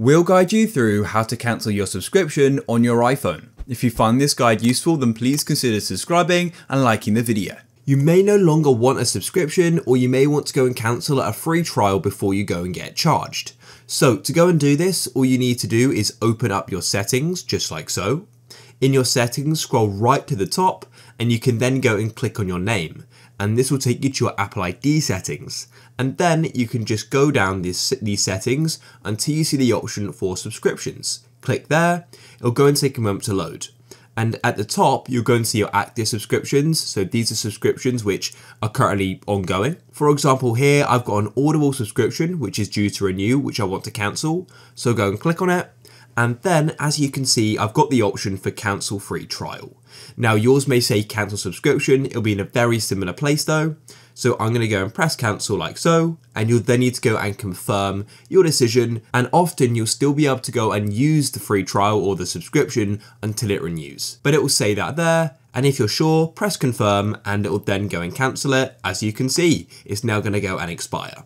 We'll guide you through how to cancel your subscription on your iPhone. If you find this guide useful, then please consider subscribing and liking the video. You may no longer want a subscription or you may want to go and cancel a free trial before you go and get charged. So to go and do this, all you need to do is open up your settings just like so. In your settings, scroll right to the top and you can then go and click on your name and this will take you to your Apple ID settings. And then you can just go down this, these settings until you see the option for subscriptions. Click there, it'll go and take a moment to load. And at the top, you're going to see your active subscriptions. So these are subscriptions which are currently ongoing. For example, here I've got an Audible subscription, which is due to renew, which I want to cancel. So go and click on it. And then, as you can see, I've got the option for cancel free trial. Now yours may say cancel subscription, it'll be in a very similar place though. So I'm to go and press cancel like so, and you'll then need to go and confirm your decision. And often you'll still be able to go and use the free trial or the subscription until it renews. But it will say that there. And if you're sure, press confirm and it will then go and cancel it. As you can see, it's now going to go and expire.